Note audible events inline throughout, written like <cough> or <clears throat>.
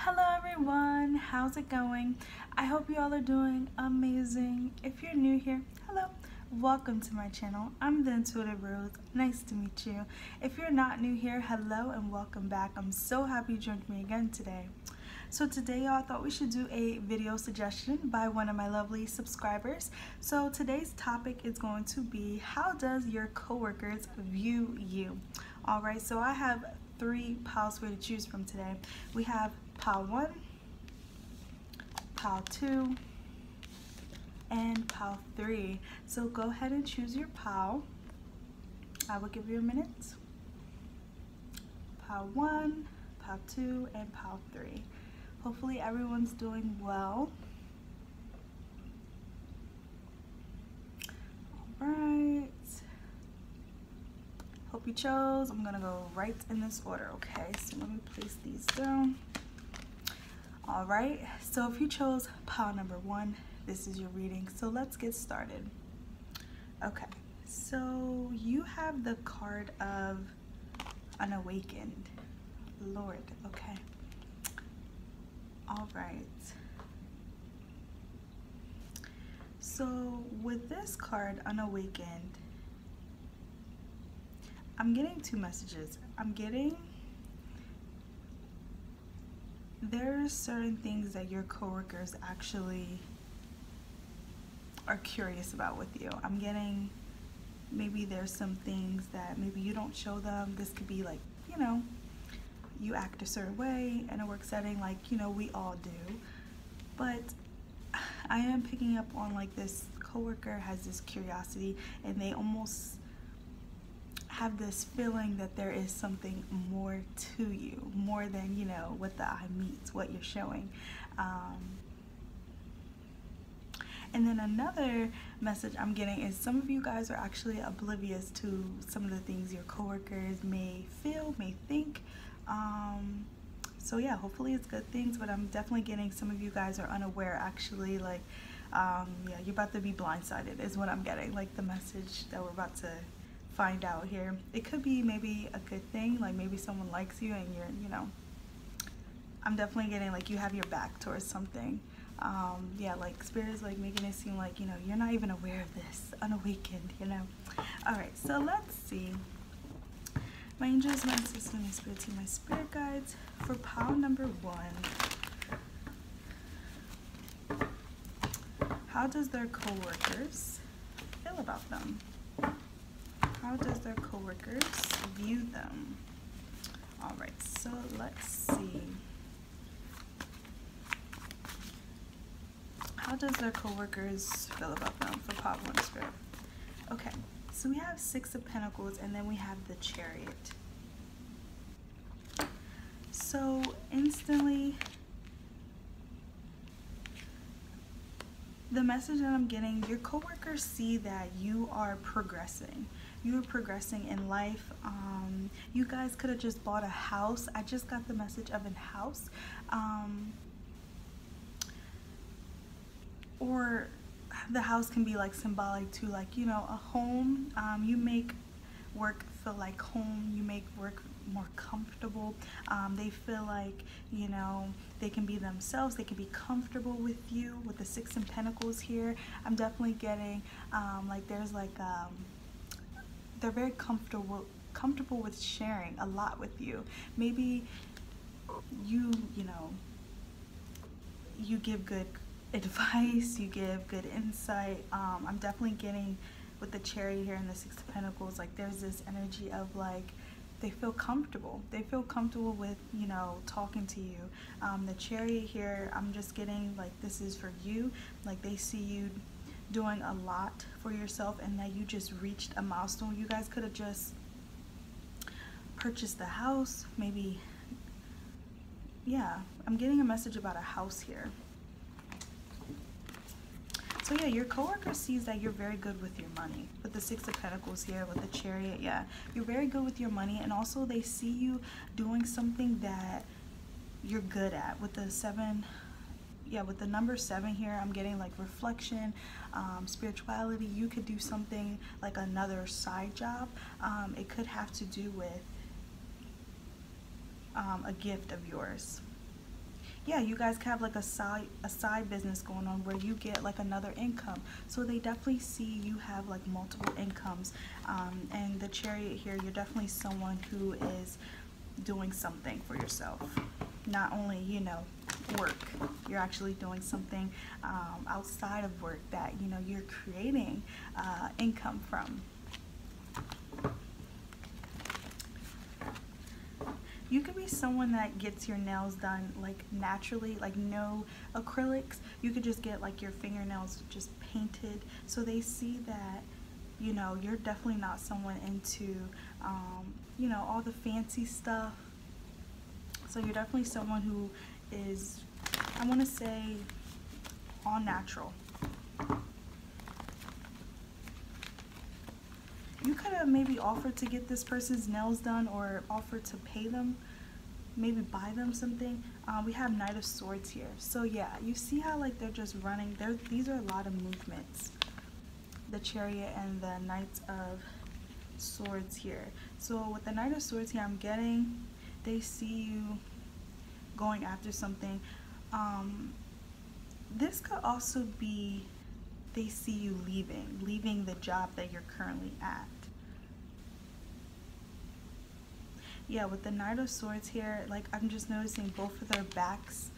Hello everyone, how's it going? I hope you all are doing amazing. If you're new here, hello, welcome to my channel. I'm the Intuitive Rose, nice to meet you. If you're not new here, hello and welcome back. I'm so happy you joined me again today. So today y'all thought we should do a video suggestion by one of my lovely subscribers. So today's topic is going to be how does your coworkers view you? Alright, so I have three piles for you to choose from today. We have pile one, pile two, and pile three. So go ahead and choose your pile. I will give you a minute. Pile one, pile two, and pile three. Hopefully everyone's doing well. All right. Hope you chose. I'm gonna go right in this order, okay? So let me place these down. All right, so if you chose pile number one, this is your reading. So let's get started. Okay, so you have the card of unawakened. Lord, okay. All right. So with this card, unawakened, I'm getting two messages. I'm getting there are certain things that your coworkers actually are curious about with you. I'm getting maybe there's some things that maybe you don't show them. This could be like, you know, you act a certain way in a work setting like, you know, we all do. But <sighs> I am picking up on like this coworker has this curiosity and they almost have this feeling that there is something more to you, more than, you know, what the eye meets, what you're showing. Um, and then another message I'm getting is some of you guys are actually oblivious to some of the things your coworkers may feel, may think. Um, so yeah, hopefully it's good things, but I'm definitely getting some of you guys are unaware actually like, um, yeah, you're about to be blindsided is what I'm getting, like the message that we're about to find out here. It could be maybe a good thing, like maybe someone likes you and you're, you know, I'm definitely getting like you have your back towards something. Um, yeah, like spirit is like making it seem like, you know, you're not even aware of this, unawakened, you know. All right, so let's see. My angels, my ancestors, my spirit team, my spirit guides for pile number one. How does their co-workers feel about them? How does their coworkers view them? All right, so let's see. How does their coworkers feel about them for Pop One Spirit? Okay, so we have Six of Pentacles and then we have the Chariot. So instantly, the message that I'm getting, your coworkers see that you are progressing you're progressing in life. Um, you guys could have just bought a house. I just got the message of a house. Um, or the house can be like symbolic to like, you know, a home. Um, you make work feel like home. You make work more comfortable. Um, they feel like, you know, they can be themselves. They can be comfortable with you. With the Six and Pentacles here, I'm definitely getting, um, like, there's like, um, they're very comfortable comfortable with sharing a lot with you. Maybe you, you know, you give good advice, you give good insight. Um, I'm definitely getting with the Chariot here in the Six of Pentacles, like there's this energy of like, they feel comfortable. They feel comfortable with, you know, talking to you. Um, the Chariot here, I'm just getting like, this is for you. Like they see you doing a lot for yourself and that you just reached a milestone. You guys could have just purchased the house, maybe, yeah, I'm getting a message about a house here. So yeah, your coworker sees that you're very good with your money. With the Six of Pentacles here, with the Chariot, yeah. You're very good with your money and also they see you doing something that you're good at. With the Seven yeah, with the number seven here, I'm getting like reflection, um, spirituality. You could do something like another side job. Um, it could have to do with um, a gift of yours. yeah, you guys have like a side a side business going on where you get like another income. So they definitely see you have like multiple incomes. Um, and the chariot here, you're definitely someone who is doing something for yourself. Not only, you know, work, you're actually doing something um, outside of work that, you know, you're creating uh, income from. you could be someone that gets your nails done like naturally like no acrylics. You could just get like your fingernails just painted so they see that you know you're definitely not someone into um, you know all the fancy stuff. So you're definitely someone who is I want to say all natural. You could have maybe offered to get this person's nails done or offered to pay them maybe buy them something. Uh, we have knight of swords here. So yeah you see how like they're just running? There these are a lot of movements. The chariot and the knight of swords here. So with the knight of swords here i'm getting they see you going after something um, this could also be they see you leaving leaving the job that you're currently at. Yeah with the knight of swords here like i'm just noticing both of their backs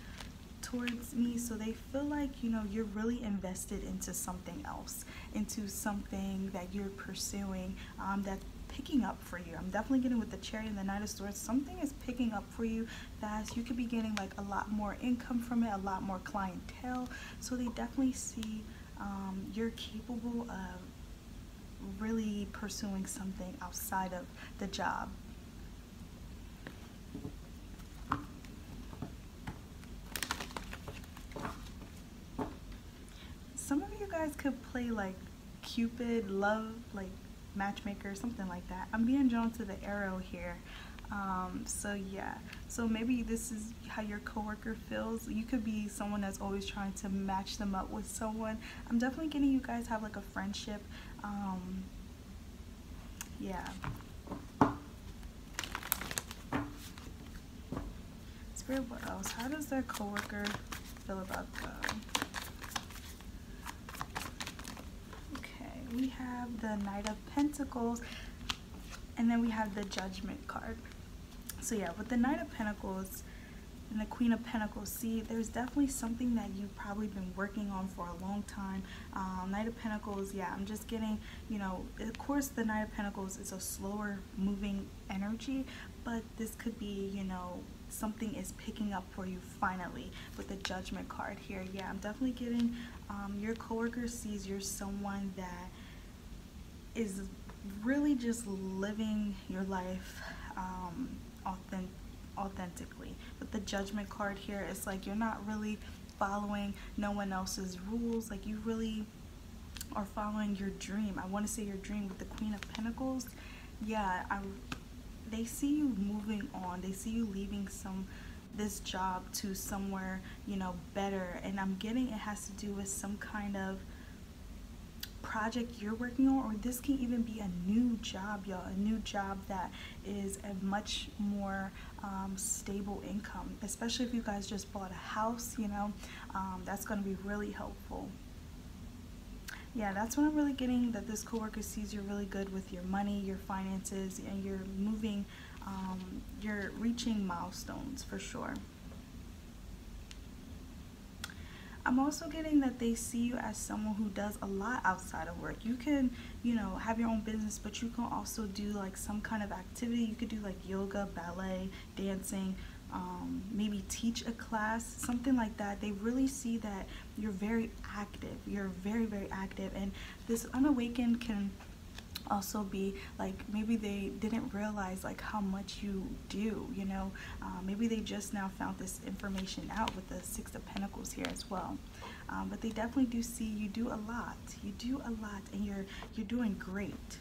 towards me so they feel like you know you're really invested into something else into something that you're pursuing um, that's picking up for you. I'm definitely getting with the Chariot and the knight of swords. Something is picking up for you that you could be getting like a lot more income from it a lot more clientele. So they definitely see um, you're capable of really pursuing something outside of the job. Some of you guys could play like Cupid, love, like matchmaker, something like that. I'm being drawn to the arrow here. Um, so yeah, so maybe this is how your coworker feels. You could be someone that's always trying to match them up with someone. I'm definitely getting you guys have like a friendship. Um, yeah. Spirit, what else? How does their coworker feel about them? We have the Knight of Pentacles, and then we have the Judgment card. So yeah, with the Knight of Pentacles and the Queen of Pentacles, see, there's definitely something that you've probably been working on for a long time. Um, Knight of Pentacles, yeah, I'm just getting, you know, of course the Knight of Pentacles is a slower moving energy, but this could be, you know, something is picking up for you finally with the judgment card here yeah i'm definitely getting um, your coworker sees you're someone that is really just living your life um, authentic, authentically. But the judgment card here is like you're not really following no one else's rules. Like you really are following your dream. I want to say your dream with the Queen of Pentacles. Yeah, I, they see you moving on. They see you leaving some this job to somewhere, you know, better. And I'm getting it has to do with some kind of project you're working on or this can even be a new job y'all a new job that is a much more um, stable income especially if you guys just bought a house you know um, that's going to be really helpful. Yeah that's what I'm really getting that this coworker sees you're really good with your money your finances and you're moving um, you're reaching milestones for sure I'm also getting that they see you as someone who does a lot outside of work. You can, you know, have your own business, but you can also do like some kind of activity. You could do like yoga, ballet, dancing, um, maybe teach a class, something like that. They really see that you're very active. You're very, very active. And this unawakened can also be like maybe they didn't realize like how much you do you know? Uh, maybe they just now found this information out with the six of pentacles here as well. Um, but they definitely do see you do a lot. You do a lot and you're you're doing great.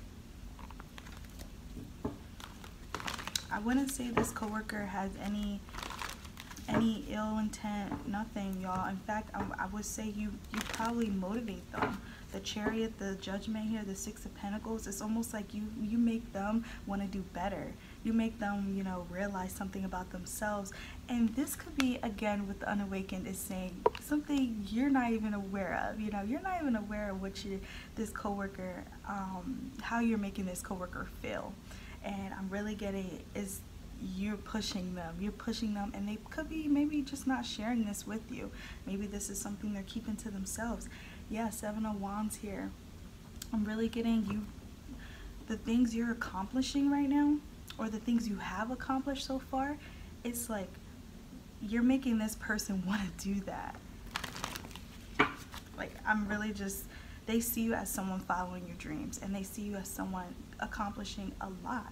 I wouldn't say this coworker has any any ill intent nothing y'all. In fact I, I would say you you probably motivate them the chariot, the judgment here, the six of pentacles, it's almost like you, you make them want to do better. you make them you know realize something about themselves. And this could be again with the unawakened is saying something you're not even aware of. You know you're not even aware of what you this coworker um, how you're making this coworker feel. And i'm really getting is you're pushing them. You're pushing them and they could be maybe just not sharing this with you. Maybe this is something they're keeping to themselves yeah seven of wands here. I'm really getting you the things you're accomplishing right now or the things you have accomplished so far it's like you're making this person <laughs> want to do that. Like i'm really just they see you as someone following your dreams and they see you as someone accomplishing a lot.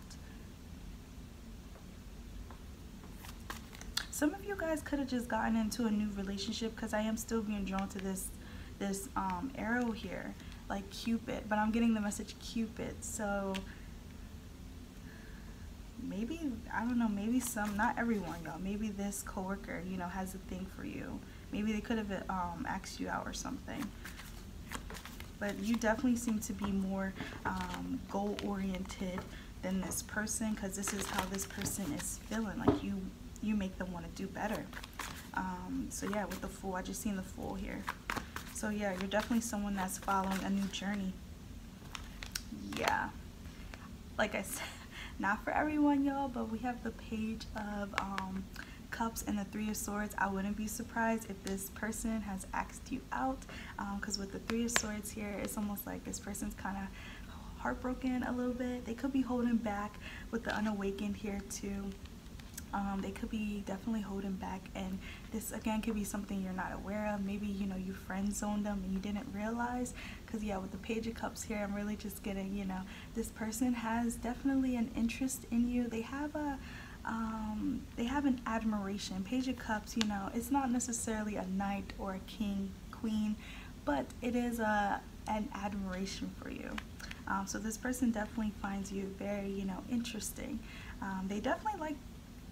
Some of you guys could have just gotten into a new relationship because I am still being drawn to this this um, arrow here like Cupid but I'm getting the message Cupid so maybe I don't know maybe some not everyone y'all maybe this coworker you know has a thing for you maybe they could have um, asked you out or something but you definitely seem to be more um, goal oriented than this person because this is how this person is feeling like you you make them want to do better. Um, so yeah, with the Fool, I just seen the Fool here. So yeah, you're definitely someone that's following a new journey. Yeah. Like I <laughs> said, not for everyone, y'all, but we have the page of um, cups and the three of swords i wouldn't be surprised if this person has asked you out because um, with the three of swords here it's almost like this person's kind of heartbroken a little bit they could be holding back with the unawakened here too um, they could be definitely holding back and this again could be something you're not aware of. Maybe you know you friend zoned them and you didn't realize because yeah with the page of cups here i'm really just getting you know this person has definitely an interest in you. They have a um, they have an admiration. Page of cups you know it's not necessarily a knight or a king queen but it is a an admiration for you. Um, so this person definitely finds you very you know interesting. Um, they definitely like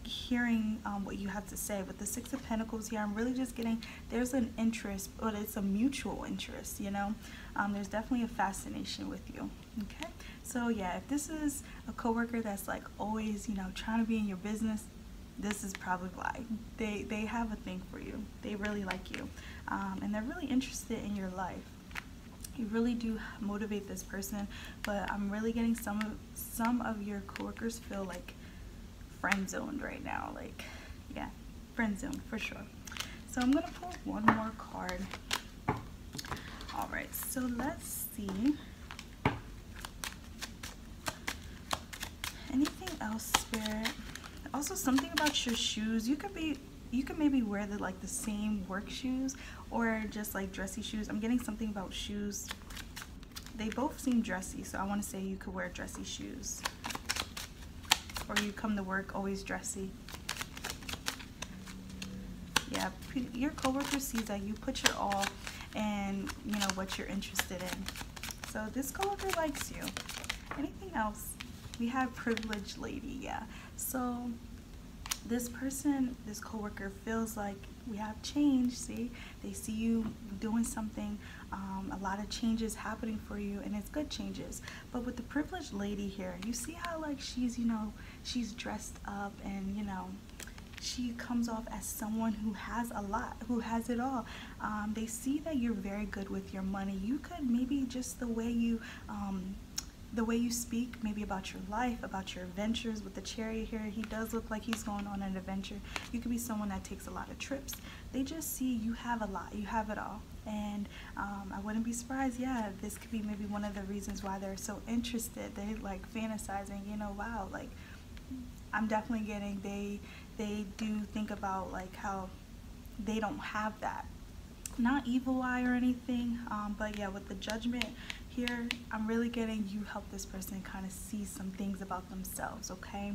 hearing um, what you have to say. With the Six of Pentacles here, I'm really just getting, there's an interest, but it's a mutual interest, you know? Um, there's definitely a fascination with you, okay? So yeah, if this is a coworker that's like always, you know, trying to be in your business, this is probably why. They, they have a thing for you. They really like you. Um, and they're really interested in your life you really do motivate this person but i'm really getting some of some of your coworkers feel like friend zoned right now. Like, yeah, friend zone for sure. So I'm gonna pull one more card. All right, so let's see. Anything else, Spirit? Also, something about your shoes. You could be, you could maybe wear the like the same work shoes or just like dressy shoes. I'm getting something about shoes. They both seem dressy, so I want to say you could wear dressy shoes or you come to work always dressy. Yeah, your coworker sees that you put your all and you know what you're interested in. So this coworker likes you. Anything else? We have privileged lady, yeah. So this person, this coworker feels like we have change, see? They see you doing something, um, a lot of changes happening for you, and it's good changes. But with the privileged lady here, you see how like she's, you know, she's dressed up and, you know, she comes off as someone who has a lot, who has it all. Um, they see that you're very good with your money. You could maybe just the way you um, the way you speak maybe about your life about your adventures with the chariot here he does look like he's going on an adventure you could be someone that takes a lot of trips they just see you have a lot you have it all and um, I wouldn't be surprised yeah this could be maybe one of the reasons why they're so interested. They like fantasizing you know wow like I'm definitely getting they they do think about like how they don't have that. Not evil eye or anything um, but yeah with the judgment here I'm really getting you help this person kind of see some things about themselves okay?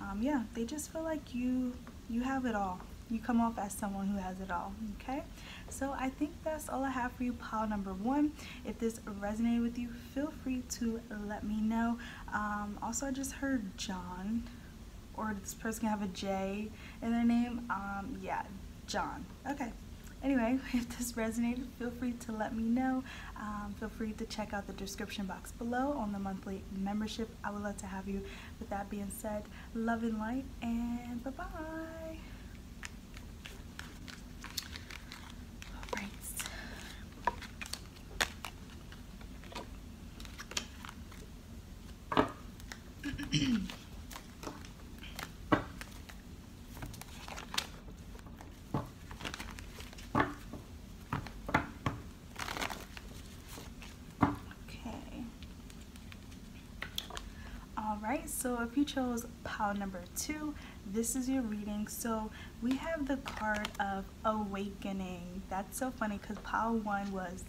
Um, yeah they just feel like you you have it all. You come off as someone who has it all okay so I think that's all I have for you pile number one if this resonated with you feel free to let me know um, also I just heard John or this person can have a J in their name um, yeah John okay anyway, <laughs> if this resonated, feel free to let me know. Um, feel free to check out the description box below on the monthly membership. I would love to have you. With that being said, love and light, and bye bye bye. Alright, so if you chose pile number two, this is your reading. So we have the card of awakening. That's so funny because pile one was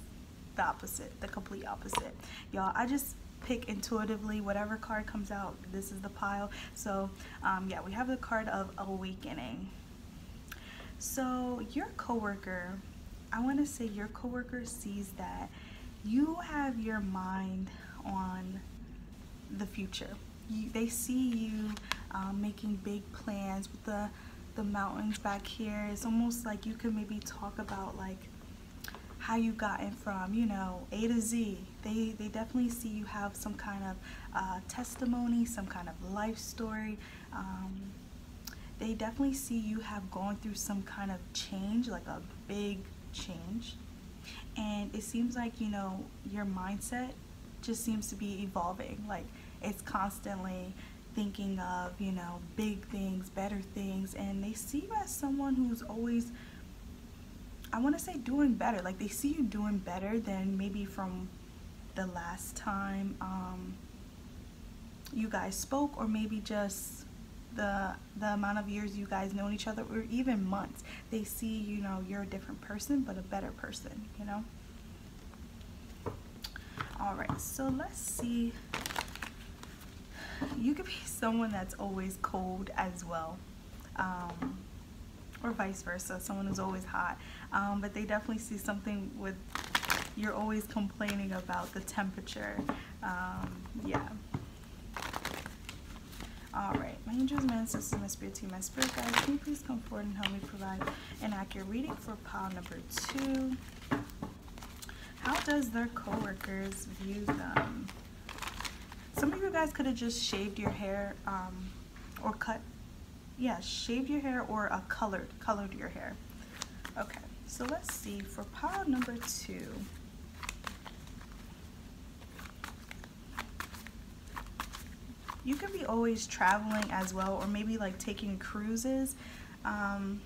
the opposite, the complete opposite. Y'all, I just pick intuitively whatever card comes out. This is the pile. So um, yeah, we have the card of awakening. So your coworker, I want to say your coworker sees that you have your mind on the future you, they see you um, making big plans with the the mountains back here. It's almost like you can maybe talk about like how you've gotten from you know A to Z. They they definitely see you have some kind of uh, testimony, some kind of life story. Um, they definitely see you have gone through some kind of change, like a big change. And it seems like, you know, your mindset just seems to be evolving. Like it's constantly thinking of, you know, big things, better things, and they see you as someone who's always, I want to say, doing better. Like they see you doing better than maybe from the last time um, you guys spoke, or maybe just the the amount of years you guys known each other, or even months. They see, you know, you're a different person, but a better person. You know. All right, so let's see you could be <laughs> someone that's always cold as well. Um, or vice versa, someone who's always hot. Um, but they definitely see something with you're always complaining about the temperature. Um, yeah. All right, my angels, my ancestors, my spirit team, my spirit guides, can you please come forward and help me provide an accurate reading for pile number two? How does their coworkers view them? Some of you guys could have just shaved your hair um, or cut, yeah, shave your hair or uh, colored, colored your hair. Okay, so let's see for pile number two. You could be always traveling as well or maybe like taking cruises. Um,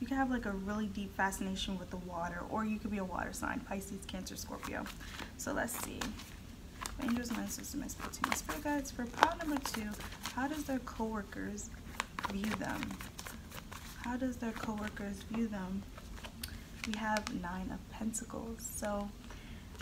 you can have like a really deep fascination with the water or you could be a water sign, Pisces, Cancer, Scorpio. So let's see. Angels, sisters, my spirit team, my spirit guides. For pile number two, how does their coworkers view them? How does their coworkers view them? We have nine of pentacles. So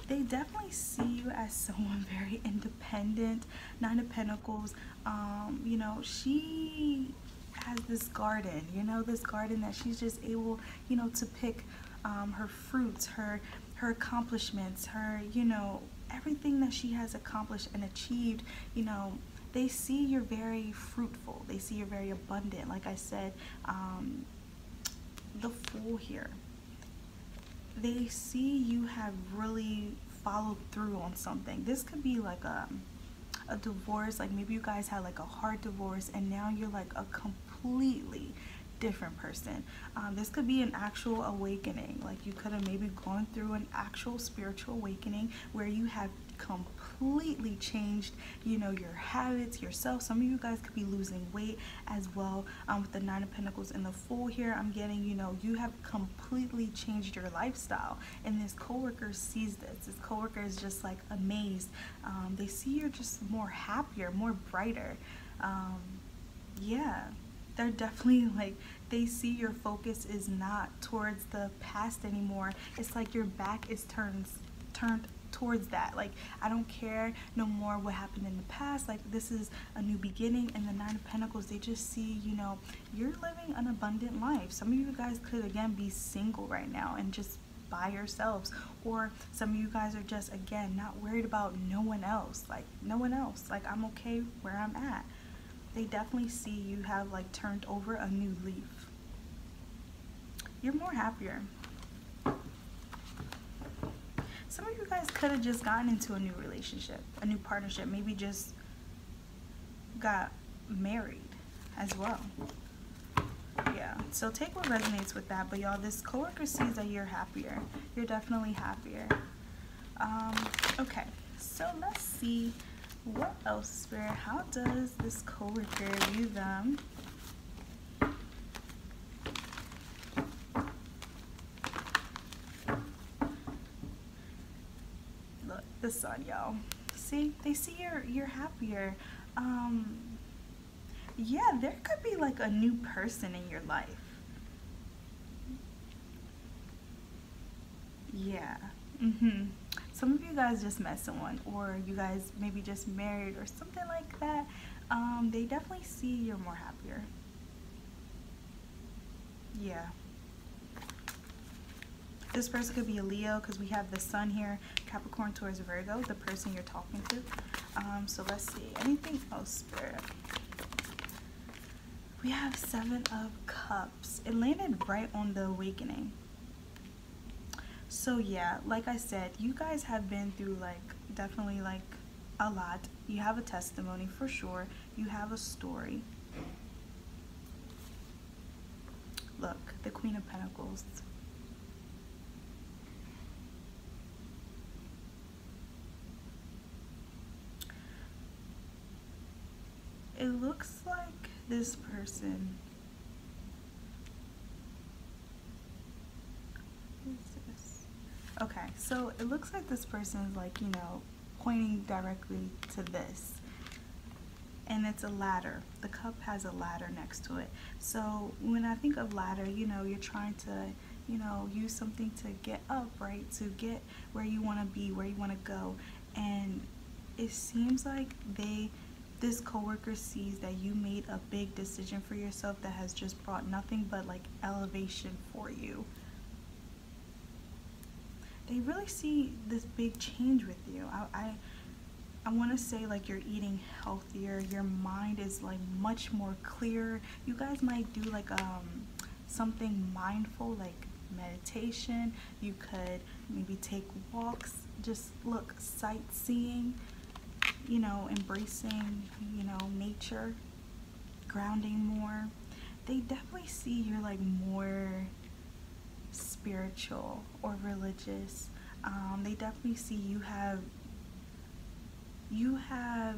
they definitely see you as <laughs> someone very independent. Nine of pentacles, um, you know, she has this garden, you know, this garden that she's just able, you know, to pick um, her fruits, her her accomplishments, her, you know, everything that she has accomplished and achieved, you know, they see you're very fruitful. They see you're very abundant. Like I said, um, the fool here. They see you have really followed through on something. This could be like a, a divorce. Like maybe you guys had like a hard divorce and now you're like a completely different person. Um, this could be an actual awakening. Like you could have maybe gone through an actual spiritual awakening where you have completely changed, you know, your habits, yourself. Some of you guys could be losing weight as well. Um, with the Nine of Pentacles and the Fool here, I'm getting, you know, you have completely changed your lifestyle. And this coworker sees this. This coworker is just like amazed. Um, they see you're just more happier, more brighter. Um, yeah they're definitely like they see your focus is not towards the past anymore. It's like your back is turned turned towards that. Like i don't care no more what happened in the past. Like this is a new beginning and the nine of pentacles they just see you know you're living an abundant life. Some of you guys could again be single right now and just by yourselves or some of you guys are just again not worried about no one else. Like no one else. Like i'm okay where i'm at they definitely see you have like turned over a new leaf. you're more happier. Some of you guys could have just gotten into a new relationship, a new partnership, maybe just got married as well. Yeah, so take what resonates with that. But y'all, this coworker sees that you're happier. You're definitely happier. Um, okay, so let's see what else, Spirit. How does this coworker view them? Look, the sun, y'all. See, they see you're you're happier. Um, yeah, there could be like a new person in your life. Yeah. Mhm. Some of you guys just met someone, or you guys maybe just married, or something like that. Um, they definitely see you're more happier. Yeah. This person could be a Leo because we have the Sun here, Capricorn towards Virgo, the person you're talking to. Um, so let's see. Anything else, Spirit? We have Seven of Cups. It landed right on the awakening. So yeah, like I said, you guys have been through like definitely like a lot. You have a testimony for sure. You have a story. Look, the Queen of Pentacles. It looks like this person Okay, so it looks like this person is like, you know, pointing directly to this. And it's a ladder. The cup has a ladder next to it. So when I think of ladder, you know, you're trying to, you know, use something to get up, right? To get where you want to be, where you want to go. And it seems like they this coworker sees that you made a big decision for yourself that has just brought nothing but like elevation for you they really see this big change with you. I, I, I want to say like you're eating healthier. Your mind is like much more clear. You guys might do like um something mindful like meditation. You could maybe take walks. Just look sightseeing. You know, embracing you know nature, grounding more. They definitely see you're like more spiritual or religious. Um, they definitely see you have you have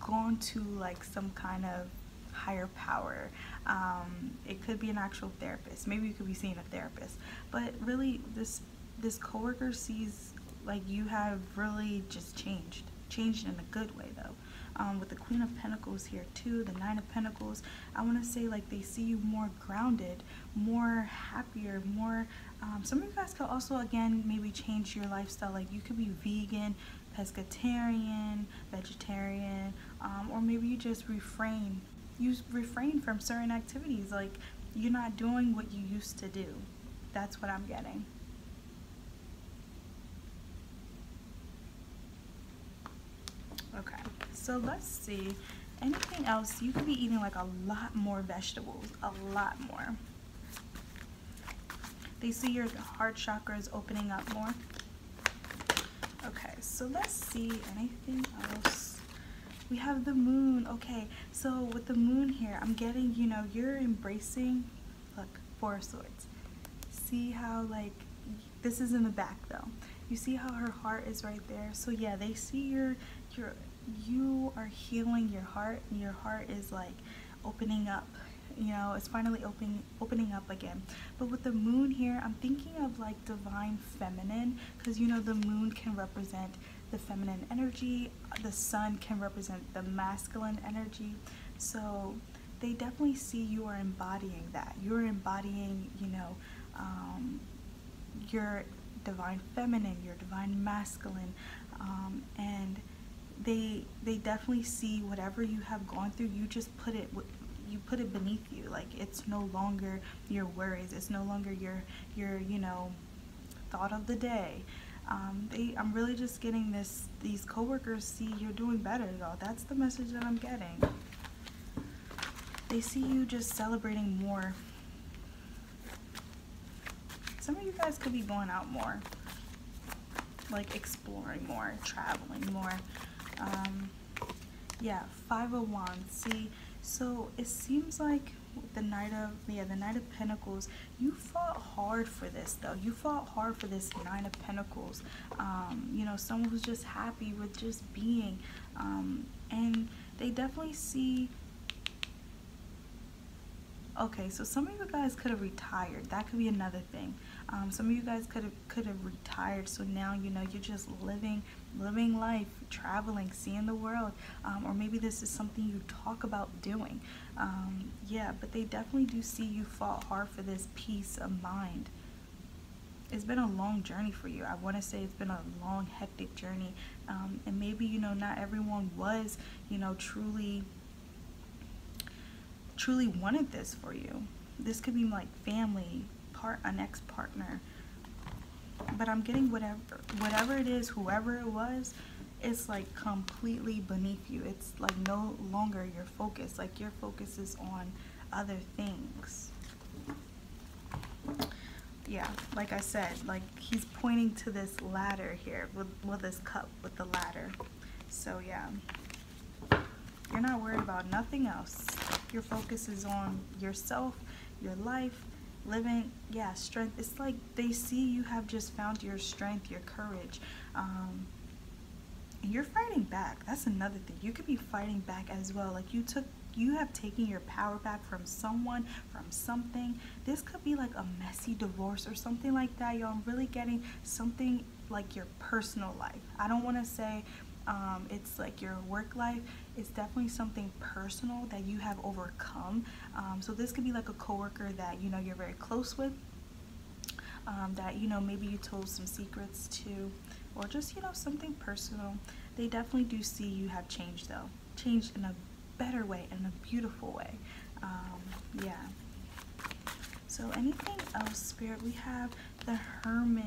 gone to like some kind of higher power. Um, it could be an actual therapist. Maybe you could be seeing a therapist. But really, this this coworker sees like you have really just changed. Changed in a good way though um, with the Queen of Pentacles here too, the Nine of Pentacles, I want to say like they see you more grounded, more happier, more, um, some of you guys could also again maybe change your lifestyle, like you could be vegan, pescatarian, vegetarian, um, or maybe you just refrain, you refrain from certain activities, like you're not doing what you used to do. That's what I'm getting. Okay. So let's see. Anything else? You could be eating like a lot more vegetables. A lot more. They see your heart chakra is opening up more. Okay, so let's see anything else. We have the moon. Okay, so with the moon here, I'm getting, you know, you're embracing, look, Four of Swords. See how, like, this is in the back, though. You see how her heart is right there? So, yeah, they see your, your you are healing your heart and your heart is like opening up you know it's finally opening opening up again. But with the moon here i'm thinking of like divine feminine because you know the moon can represent the feminine energy the sun can represent the masculine energy. So they definitely see you are embodying that. You're embodying you know um, your divine feminine your divine masculine um, and they they definitely see whatever you have gone through you just put it you put it beneath you like it's no longer your worries it's no longer your your you know thought of the day. Um, they I'm really just getting this these coworkers see you're doing better y'all. That's the message that I'm getting. They see you just celebrating more. Some of you guys could be going out more, like exploring more, traveling more. Um, yeah, Five of Wands. See, so it seems like the Knight of yeah the Knight of Pentacles. You fought hard for this though. You fought hard for this Nine of Pentacles. Um, you know, someone who's just happy with just being, um, and they definitely see okay so some of you guys could have retired that could be another thing um, some of you guys could have could have retired so now you know you're just living living life traveling seeing the world um, or maybe this is something you talk about doing um, yeah but they definitely do see you fought hard for this peace of mind it's been a long journey for you. I want to say it's been a long, hectic journey. Um, and maybe, you know, not everyone was, you know, truly truly wanted this for you. This could be like family, part an ex-partner. But I'm getting whatever whatever it is, whoever it was, it's like completely beneath you. It's like no longer your focus. Like your focus is on other things. Yeah, like I said, like he's pointing to this ladder here with, with this cup with the ladder. So yeah. You're not worried about nothing else. Your focus is on yourself, your life, living, yeah, strength. It's like they see you have just found your strength, your courage. Um, you're fighting back. That's another thing. You could be fighting back as well. Like you took you have taken your power back from someone, from something. This could be like a messy divorce or something like that. Y'all i'm really getting something like your personal life. I don't want to say um, it's like your work life. It's definitely something personal that you have overcome. Um, so this could be like a coworker that you know you're very close with um, that you know maybe you told some secrets to or just you know something personal. They definitely do see you have changed though. Changed in a better way in a beautiful way. Um, yeah. So anything else spirit? We have the hermit.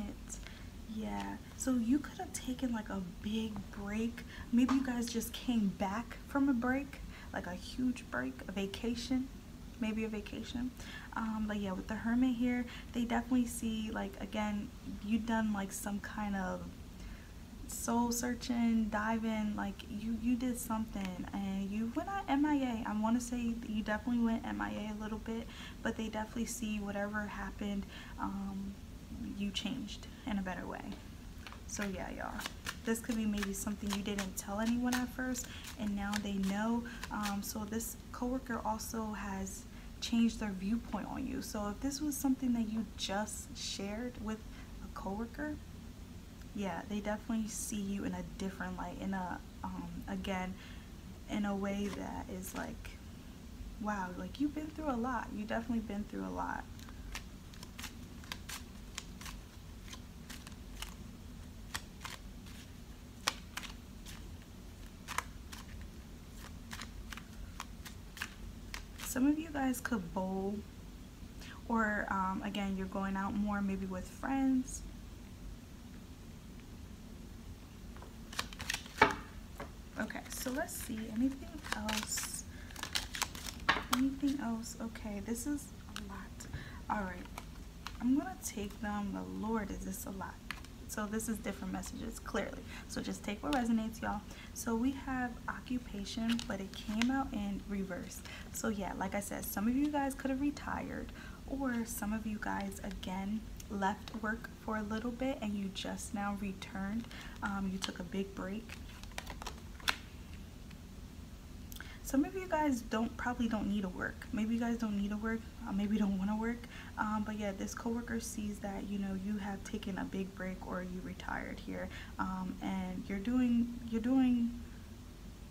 Yeah, so you could have taken like a big break. Maybe you guys just came back from a break, like a huge break, a vacation, maybe a vacation. Um, but yeah, with the hermit here, they definitely see like, again, you done like some kind of soul searching, diving, like you, you did something and you went on MIA. I want to say you definitely went MIA a little bit, but they definitely see whatever happened, um, you changed in a better way. So yeah, y'all. This could be maybe something you didn't tell anyone at first, and now they know. Um, so this coworker also has changed their viewpoint on you. So if this was something that you just shared with a coworker, yeah, they definitely see you in a different light. In a, um, again, in a way that is like, wow, like you've been through a lot. You definitely been through a lot. Some of you guys could bowl. Or um, again you're going out more maybe with friends. Okay so let's see. Anything else? Anything else? Okay this is a lot. All right. I'm gonna take them. The lord is this a lot so this is different messages, clearly. So just take what resonates, y'all. So we have occupation, but it came out in reverse. So yeah, like I said, some of you guys could have retired, or some of you guys, again, left work for a little bit and you just now returned. Um, you took a big break some of you guys don't probably don't need to work. Maybe you guys don't need to work uh, maybe don't want to work. Um, but yeah this coworker sees that you know you have taken a big break or you retired here um, and you're doing you're doing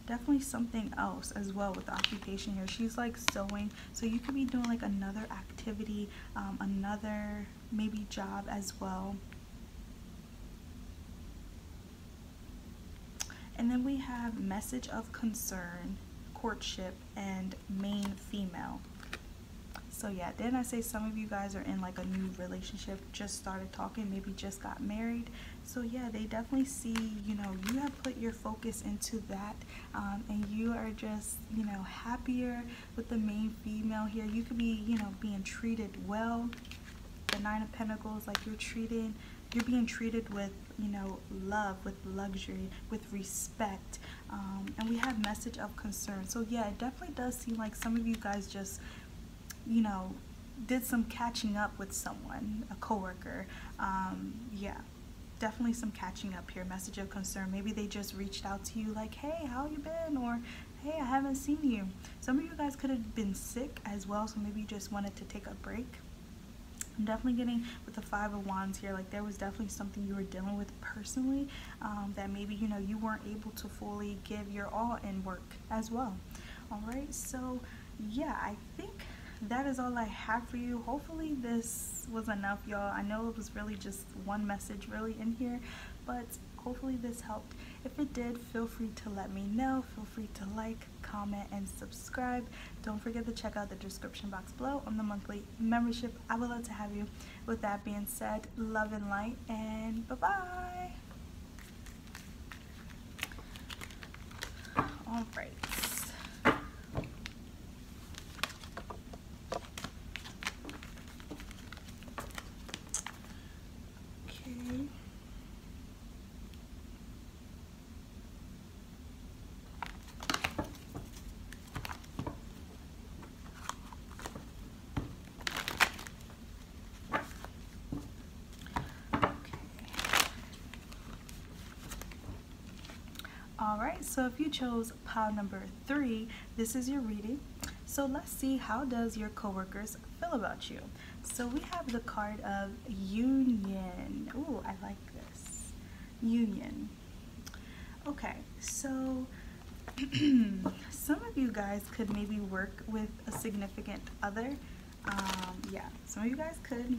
definitely something else as well with the occupation here. She's like sewing so you could be doing like another activity um, another maybe job as well. And then we have message of concern courtship and main female so yeah then i say some of you guys are in like a new relationship just started talking maybe just got married so yeah they definitely see you know you have put your focus into that um, and you are just you know happier with the main female here you could be you know being treated well the Nine of Pentacles, like you're treating, you're being treated with, you know, love, with luxury, with respect. Um, and we have message of concern. So yeah, it definitely does seem like some of you guys just, you know, did some catching up with someone, a coworker. Um, yeah, definitely some catching up here. Message of concern. Maybe they just reached out to you like, hey, how you been? Or hey, I haven't seen you. Some of you guys could have been sick as well, so maybe you just wanted to take a break. I'm definitely getting with the Five of Wands here, like there was definitely something you were dealing with personally um, that maybe, you know, you weren't able to fully give your all in work as well. All right, so yeah, I think that is all I have for you. Hopefully this was enough, y'all. I know it was really just one message really in here, but hopefully this helped. If it did, feel free to let me know. Feel free to like, comment, and subscribe. Don't forget to check out the description box below on the monthly membership. I would love to have you. With that being said, love and light, and bye-bye. All right. Alright, so if you chose pile number three, this is your reading. So let's see how does your coworkers feel about you. So we have the card of union. Ooh, I like this. Union. Okay, so <clears throat> some of you guys could maybe work with a significant other. Um, yeah, some of you guys could.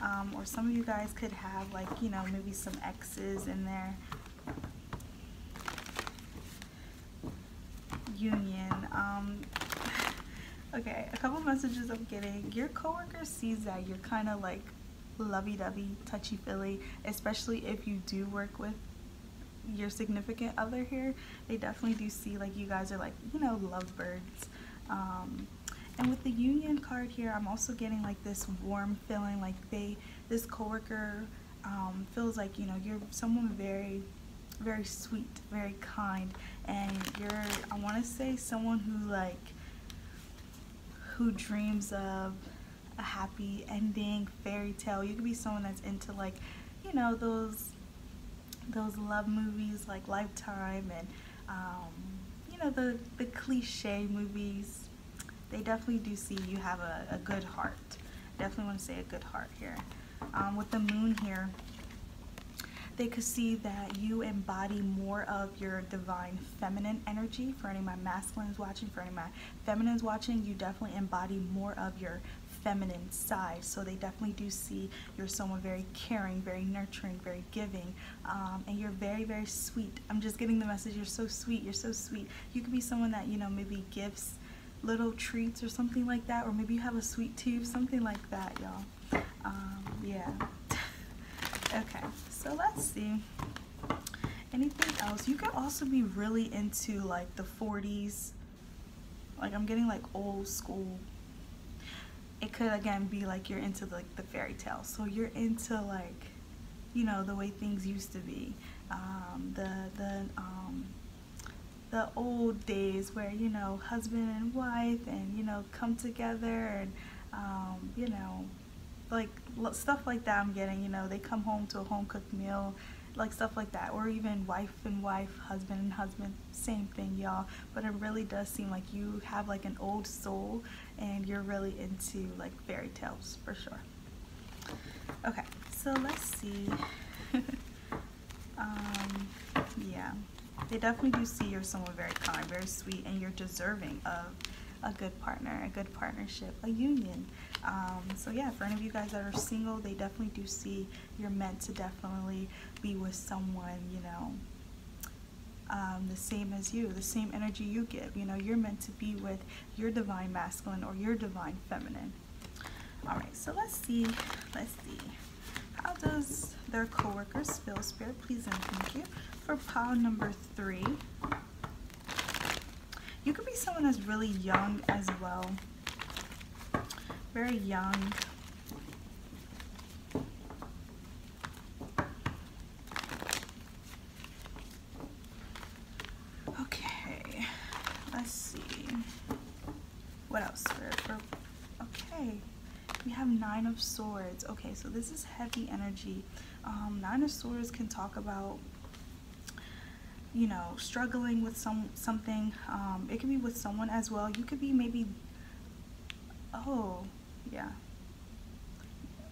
Um, or some of you guys could have like, you know, maybe some exes in there. Union. Um, <sighs> okay, a couple messages I'm getting. Your coworker sees that you're kind of like lovey-dovey, touchy-feely, especially if you do work with your significant other here. They definitely do see like you guys are like, you know, lovebirds. Um, and with the union card here, I'm also getting like this warm feeling like they, this coworker um, feels like, you know, you're someone very very sweet, very kind, and you're, I want to say someone who like, who dreams of a happy ending, fairy tale. You could be someone that's into like, you know, those, those love movies like Lifetime and, um, you know, the, the cliche movies. They definitely do see you have a, a good heart. Definitely want to say a good heart here. Um, with the moon here, they could see that you embody more of your divine feminine energy. For any of my masculines watching, for any of my feminines watching, you definitely embody more of your feminine side. So they definitely do see you're someone very caring, very nurturing, very giving, um, and you're very, very sweet. I'm just getting the message you're so sweet, you're so sweet. You could be someone that, you know, maybe gives little treats or something like that, or maybe you have a sweet tooth, something like that, y'all. Um, yeah. <laughs> okay, so let's see. Anything else? You could also be really into like the 40s. Like I'm getting like old school. It could again be like you're into like the fairy tale. So you're into like, you know, the way things used to be. Um, the the um, the old days where you know husband and wife and you know come together and um, you know like stuff like that I'm getting, you know, they come home to a home cooked meal, like stuff like that, or even wife and wife, husband and husband, same thing, y'all. But it really does seem like you have like an old soul and you're really into like fairy tales for sure. Okay, so let's see. <laughs> um, yeah, they definitely do see you're someone very kind, very sweet, and you're deserving of a good partner, a good partnership, a union. Um, so yeah, for any of you guys that are single, they definitely do see you're meant to definitely be with someone, you know, um, the same as you, the same energy you give. You know, you're meant to be with your divine masculine or your divine feminine. All right, so let's see, let's see. How does their coworkers feel, Spirit? Please and thank you. For pile number three, you could be someone that's really young as well. Very young. Okay, let's see. What else? Okay, we have Nine of Swords. Okay, so this is heavy energy. Um, Nine of Swords can talk about you know struggling with some something um, it could be with someone as well. You could be maybe oh yeah.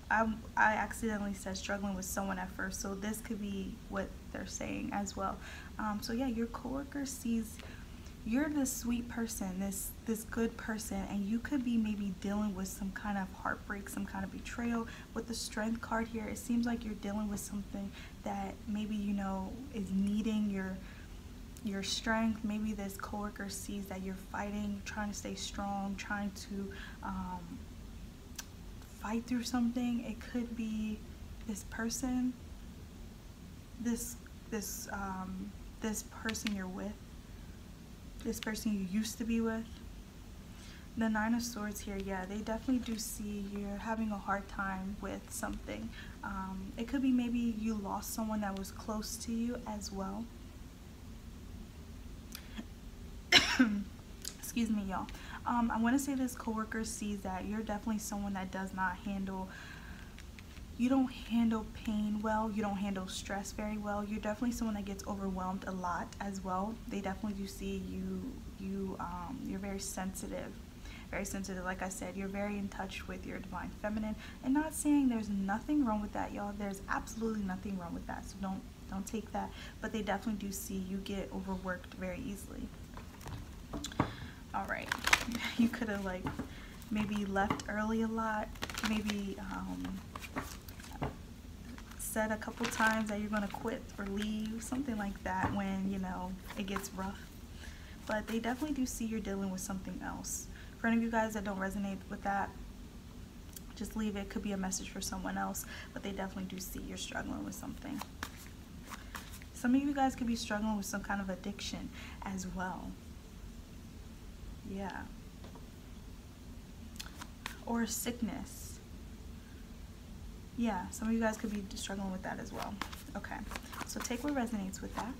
I, I accidentally said struggling with someone at first so this could be what they're saying as well. Um, so yeah your coworker sees you're this sweet person this this good person and you could be maybe dealing with some kind of heartbreak some kind of betrayal. With the strength card here it seems like you're dealing with something that maybe you know is needing your your strength maybe this coworker sees that you're fighting trying to stay strong trying to um, fight through something. It could be this person, this this um, this person you're with, this person you used to be with. The Nine of Swords here, yeah, they definitely do see you're having a hard time with something. Um, it could be maybe you lost someone that was close to you as well. <coughs> Excuse me, y'all. Um, I want to say this coworker sees that you're definitely someone that does not handle you don't handle pain well you don't handle stress very well. You're definitely someone that gets overwhelmed a lot as well. They definitely do see you you um, you're very sensitive very sensitive. Like I said you're very in touch with your divine feminine. And not saying there's nothing wrong with that y'all. There's absolutely nothing wrong with that so don't don't take that. But they definitely do see you get overworked very easily all right <laughs> you could have like maybe left early a lot maybe um, said a couple times that you're gonna quit or leave something like that when you know it gets rough. But they definitely do see you're dealing with something else. For any of you guys that don't resonate with that just leave it. Could be a message for someone else but they definitely do see you're struggling with something. Some of you guys could be struggling with some kind of addiction as well yeah. Or sickness. Yeah, some of you guys could be struggling with that as well. Okay, so take what resonates with that.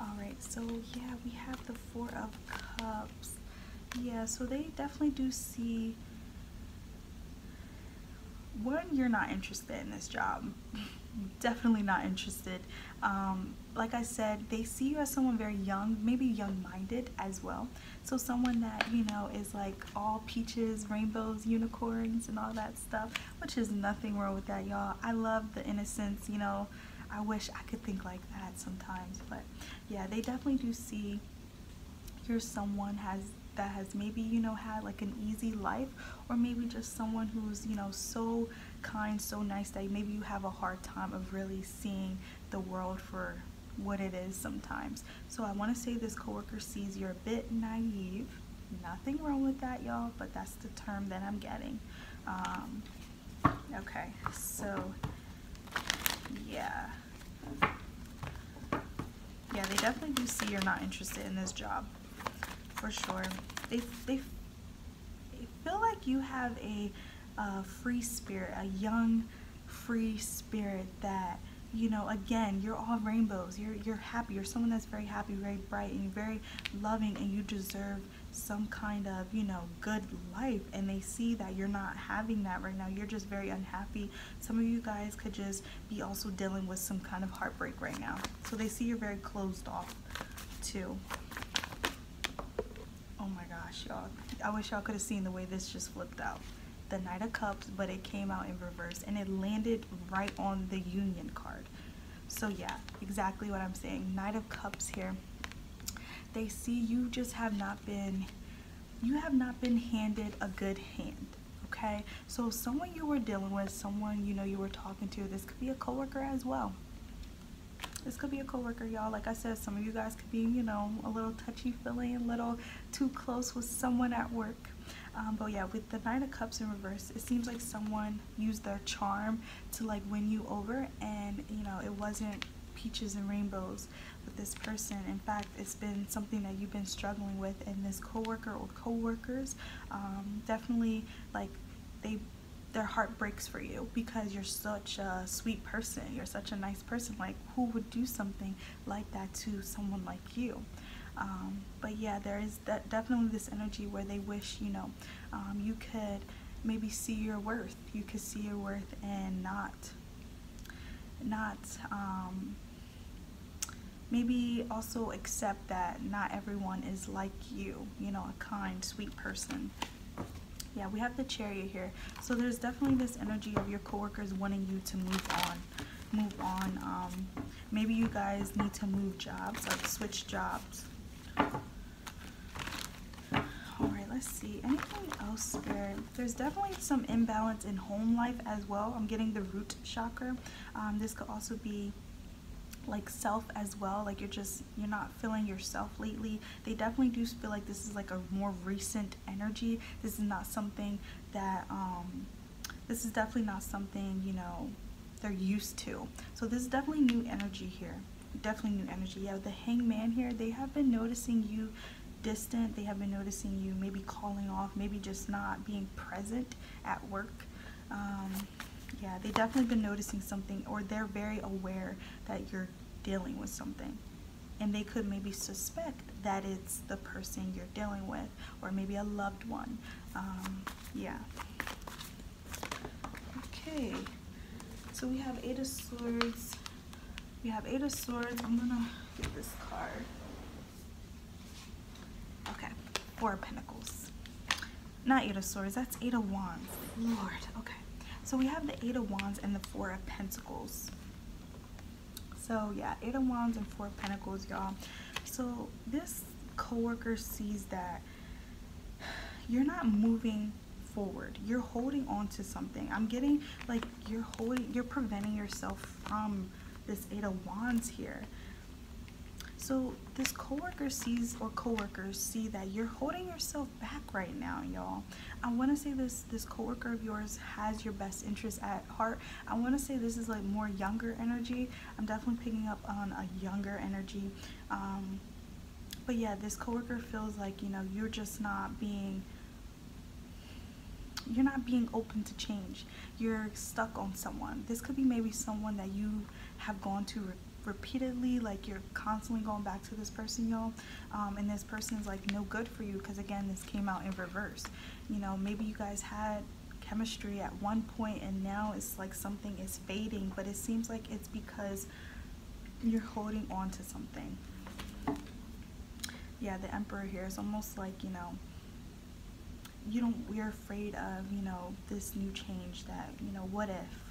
All right, so yeah, we have the Four of Cups. Yeah, so they definitely do see one, you're not interested in this job. <laughs> definitely not interested. Um, like I said, they see you as someone very young, maybe young-minded as well. So someone that, you know, is like all peaches, rainbows, unicorns, and all that stuff, which is nothing wrong with that, y'all. I love the innocence, you know. I wish I could think like that sometimes, but yeah, they definitely do see you're someone has that has maybe you know had like an easy life or maybe just someone who's you know so kind so nice that maybe you have a hard time of really seeing the world for what it is sometimes. So I want to say this coworker sees you're a bit naive. Nothing wrong with that y'all but that's the term that I'm getting. Um, okay so yeah. Yeah they definitely do see you're not interested in this job for sure. They, they, they feel like you have a, a free spirit, a young, free spirit that you know again you're all rainbows. You're you're happy. You're someone that's very happy very bright and very loving and you deserve some kind of you know good life. And they see that you're not having that right now. You're just very unhappy. Some of you guys could just be also dealing with some kind of heartbreak right now. So they see you're very closed off too. Oh my gosh y'all. I wish y'all could have seen the way this just flipped out the knight of cups but it came out in reverse and it landed right on the union card. So yeah exactly what i'm saying. Knight of cups here. They see you just have not been you have not been handed a good hand okay? So someone you were dealing with someone you know you were talking to this could be a coworker as well. This could be a coworker, y'all. Like I said, some of you guys could be, you know, a little touchy-feely, a little too close with someone at work. Um, but yeah, with the Nine of Cups in reverse, it seems like someone used their charm to like win you over. And, you know, it wasn't peaches and rainbows with this person. In fact, it's been something that you've been struggling with and this coworker or coworkers um, definitely like they their heart breaks for you because you're such a sweet person. You're such a nice person. Like who would do something like that to someone like you um, but yeah there is that definitely this energy where they wish you know um, you could maybe see your worth. You could see your worth and not, not, um, maybe also accept that not everyone is like you, you know, a kind, sweet person. Yeah, we have the chariot here. So there's definitely this energy of your coworkers wanting you to move on. Move on. Um, maybe you guys need to move jobs, like switch jobs. Alright, let's see. Anything else, Spirit? There's definitely some imbalance in home life as well. I'm getting the root chakra. Um, this could also be like self as well like you're just you're not feeling yourself lately they definitely do feel like this is like a more recent energy this is not something that um this is definitely not something you know they're used to so this is definitely new energy here definitely new energy. Yeah the hangman here they have been noticing you distant. They have been noticing you maybe calling off maybe just not being present at work. Um, yeah they definitely been noticing something or they're very aware that you're dealing with something. And they could maybe suspect that it's the person you're dealing with or maybe a loved one. Um, yeah. Okay. So we have eight of swords we have eight of swords i'm gonna get this card okay four of pentacles not eight of swords that's eight of wands lord okay so we have the Eight of Wands and the Four of Pentacles. So yeah, Eight of Wands and Four of Pentacles, y'all. So this coworker sees that you're not moving forward. You're holding on to something. I'm getting like you're holding, you're preventing yourself from this Eight of Wands here. So this coworker sees or coworkers see that you're holding yourself back right now, y'all. I want to say this this coworker of yours has your best interest at heart. I want to say this is like more younger energy. I'm definitely picking up on a younger energy. Um, but yeah, this coworker feels like, you know, you're just not being you're not being open to change. You're stuck on someone. This could be maybe someone that you have gone to repeatedly like you're constantly going back to this person y'all um, and this person is like no good for you because again this came out in reverse. You know maybe you guys had chemistry at one point and now it's like something is fading but it seems like it's because you're holding on to something. Yeah the emperor here is almost like you know you don't we're afraid of you know this new change that you know what if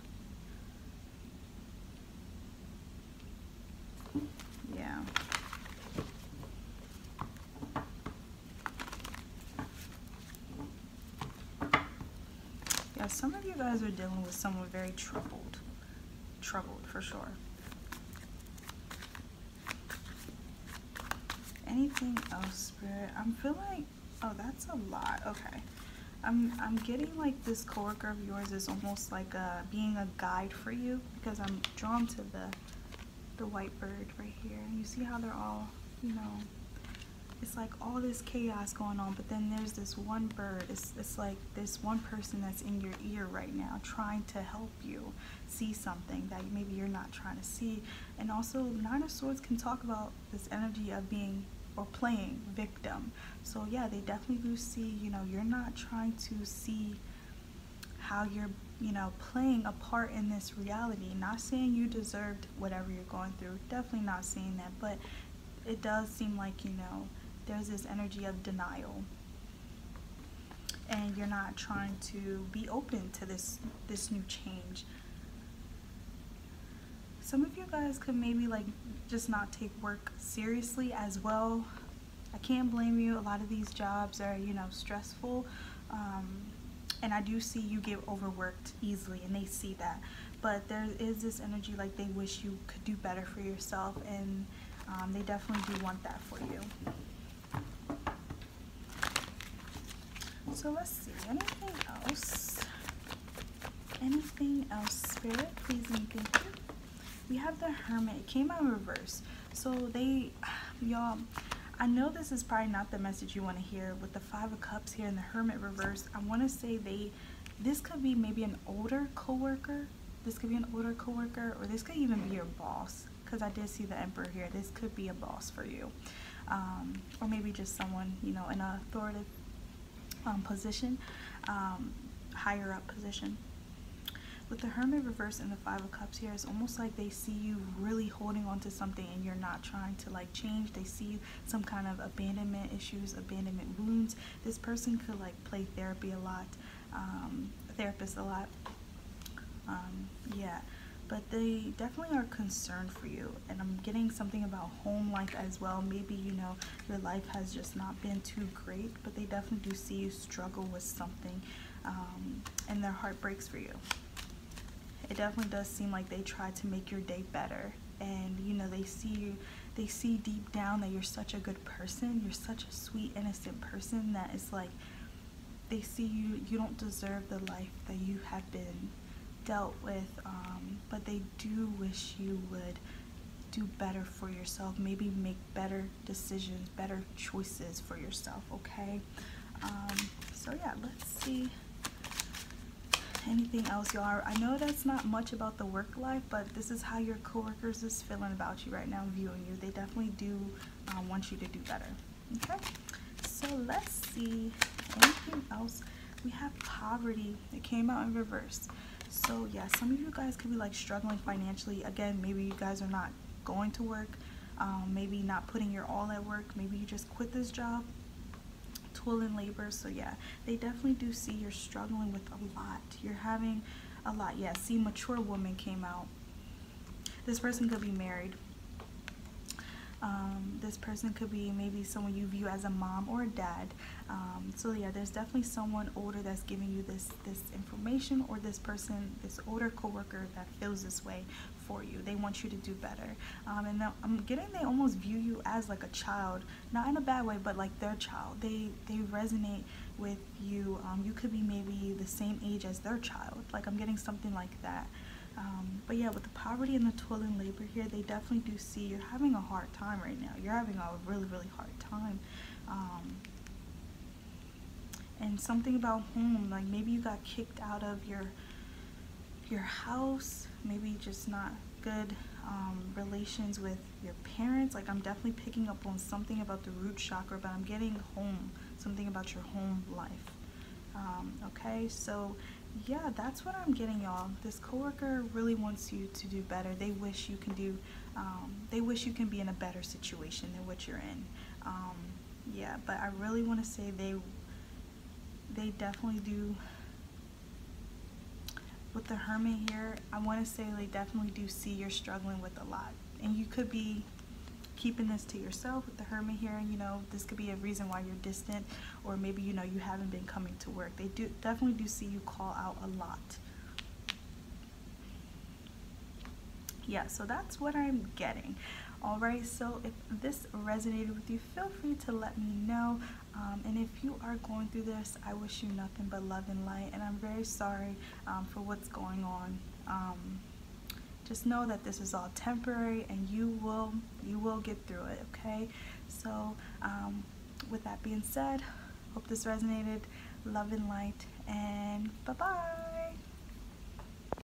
Yeah. Yeah, some of you guys are dealing with someone very troubled. Troubled, for sure. Anything else, Spirit? I'm feeling like, oh, that's a lot. Okay. I'm, I'm getting like this coworker of yours is almost like a, being a guide for you because I'm drawn to the the white bird right here. You see how they're all, you know, it's like all this chaos going on, but then there's this one bird. It's, it's like this one person that's in your ear right now trying to help you see something that maybe you're not trying to see. And also, Nine of Swords can talk about this energy of being or playing victim. So yeah, they definitely do see, you know, you're not trying to see how you're you know, playing a part in this reality. Not saying you deserved whatever you're going through, definitely not saying that, but it does seem like, you know, there's this energy of denial. And you're not trying to be open to this this new change. Some of you guys could maybe like just not take work seriously as well. I can't blame you. A lot of these jobs are, you know, stressful. Um, and I do see you get overworked easily and they see that. But there is this energy like they wish you could do better for yourself and um, they definitely do want that for you. So let's see anything else? Anything else spirit? Please and thank you. We have the hermit. It came out reverse. So they <sighs> y'all I know this is probably not the message you want to hear with the Five of Cups here and the Hermit reverse. I want to say they, this could be maybe an older coworker. This could be an older coworker, or this could even be your boss. Because I did see the Emperor here. This could be a boss for you, um, or maybe just someone you know in an authoritative um, position. Um, higher up position. With the Hermit reverse and the Five of Cups here, it's almost like they see you really holding on to something and you're not trying to like change. They see some kind of abandonment issues, abandonment wounds. This person could like play therapy a lot, um, therapist a lot. Um, yeah, but they definitely are concerned for you. And I'm getting something about home life as well. Maybe, you know, your life has just not been too great, but they definitely do see you struggle with something um, and their heart breaks for you it definitely does seem like they try to make your day better. And you know they see you they see deep down that you're such a good person. You're such a sweet innocent person that it's like they see you you don't deserve the life that you have been dealt with um, but they do wish you would do better for yourself maybe make better decisions better choices for yourself okay? Um, so yeah let's see anything else y'all? I know that's not much about the work life but this is how your coworkers is feeling about you right now viewing you. They definitely do uh, want you to do better. Okay? So let's see. Anything else? We have poverty. It came out in reverse. So yeah some of you guys could be like struggling financially. Again maybe you guys are not going to work. Um, maybe not putting your all at work. Maybe you just quit this job toil and labor. So yeah, they definitely do see you're struggling with a lot. You're having a lot. Yeah, see mature woman came out. This person could be married. Um, this person could be maybe someone you view as a mom or a dad. Um, so yeah, there's definitely someone older that's giving you this this information, or this person, this older coworker that feels this way for you. They want you to do better. Um, and I'm getting they almost view you as like a child, not in a bad way, but like their child. They they resonate with you. Um, you could be maybe the same age as their child. Like I'm getting something like that. Um, but yeah, with the poverty and the toil and labor here, they definitely do see you're having a hard time right now. You're having a really, really hard time. Um, and something about home, like maybe you got kicked out of your your house, maybe just not good um, relations with your parents. Like I'm definitely picking up on something about the root chakra, but I'm getting home, something about your home life. Um, okay, so yeah, that's what I'm getting, y'all. This coworker really wants you to do better. They wish you can do, um, they wish you can be in a better situation than what you're in. Um, yeah, but I really want to say they, they definitely do with the hermit here, I want to say they definitely do see you're struggling with a lot. And you could be keeping this to yourself with the hermit here. And you know, this could be a reason why you're distant or maybe, you know, you haven't been coming to work. They do definitely do see you call out a lot. Yeah, so that's what I'm getting. Alright, so if this resonated with you, feel free to let me know. Um, and if you are going through this, I wish you nothing but love and light. And I'm very sorry um, for what's going on. Um, just know that this is all temporary and you will you will get through it okay so um, with that being said hope this resonated love and light and bye bye